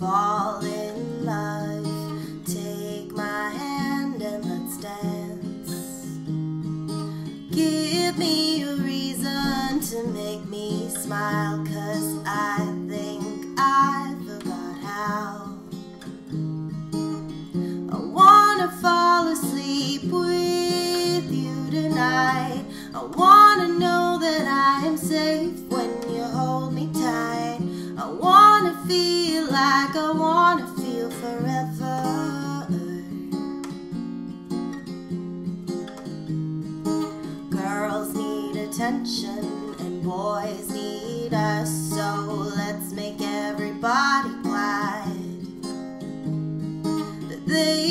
fall in love. Take my hand and let's dance. Give me a reason to make me smile, cause I think I forgot how. I wanna fall asleep with you tonight. I wanna know that I am safe when you hold me tight. I wanna feel like I wanna feel forever. Girls need attention and boys need us, so let's make everybody glad that they